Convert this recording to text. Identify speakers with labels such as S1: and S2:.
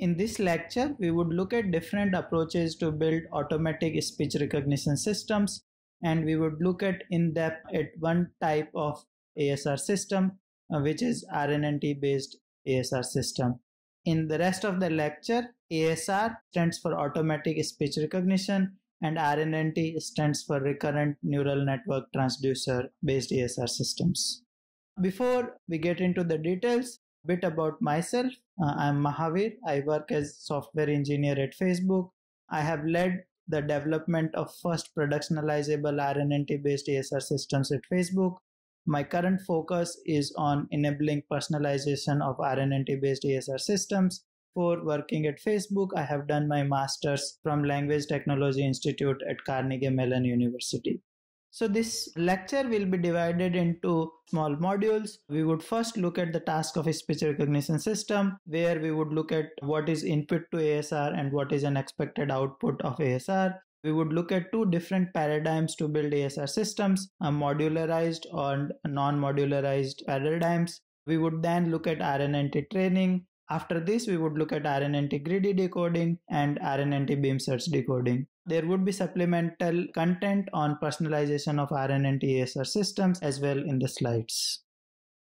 S1: In this lecture, we would look at different approaches to build automatic speech recognition systems and we would look at in depth at one type of ASR system, uh, which is RNNT based ASR system. In the rest of the lecture, ASR stands for automatic speech recognition and RNNT stands for recurrent neural network transducer based ASR systems. Before we get into the details, bit about myself. Uh, I'm Mahaveer. I work as software engineer at Facebook. I have led the development of first productionalizable RNNT based ASR systems at Facebook. My current focus is on enabling personalization of RNNT based ASR systems. For working at Facebook, I have done my master's from Language Technology Institute at Carnegie Mellon University. So this lecture will be divided into small modules. We would first look at the task of a speech recognition system where we would look at what is input to ASR and what is an expected output of ASR. We would look at two different paradigms to build ASR systems, a modularized and non-modularized paradigms. We would then look at RNNT training. After this, we would look at RNNT greedy decoding and RNNT beam search decoding. There would be supplemental content on personalization of RNNT ASR systems as well in the slides.